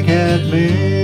Look at me.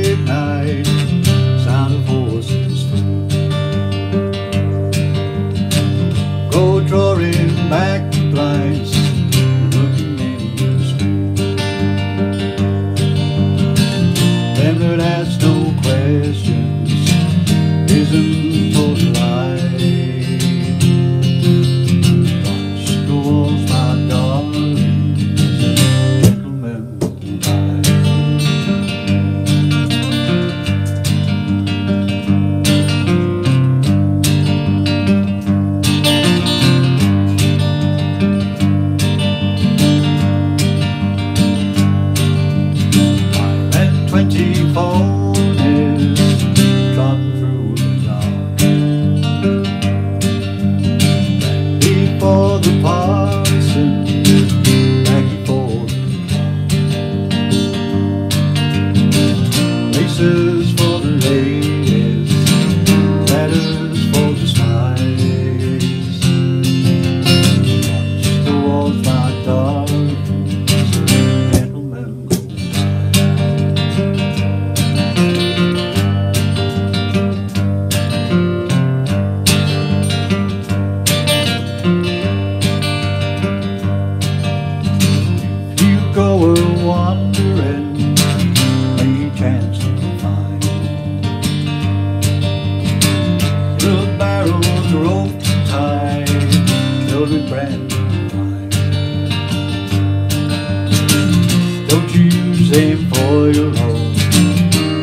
choosing for your love,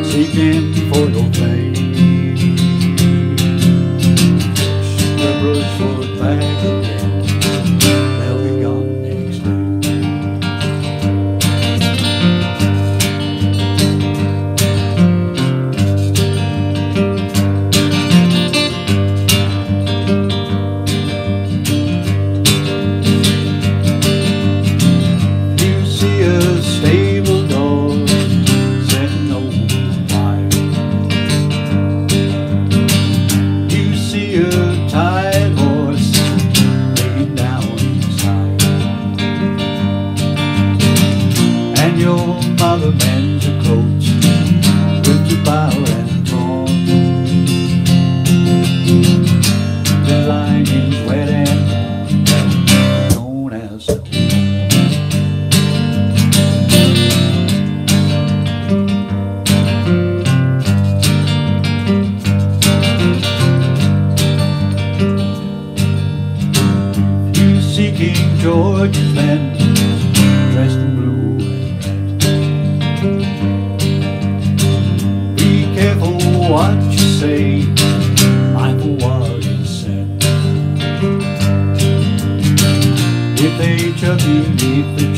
seeking for your fame. Georgia man dressed in blue and red. Be careful what you say, mindful what said. If they chuck you, if they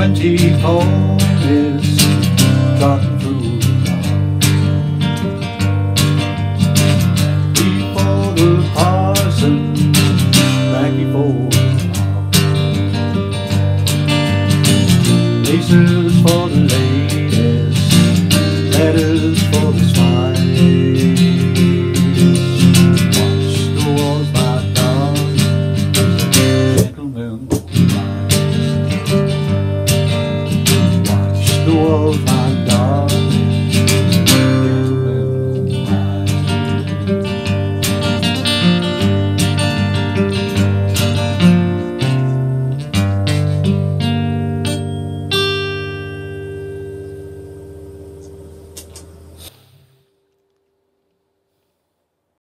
24 is dropped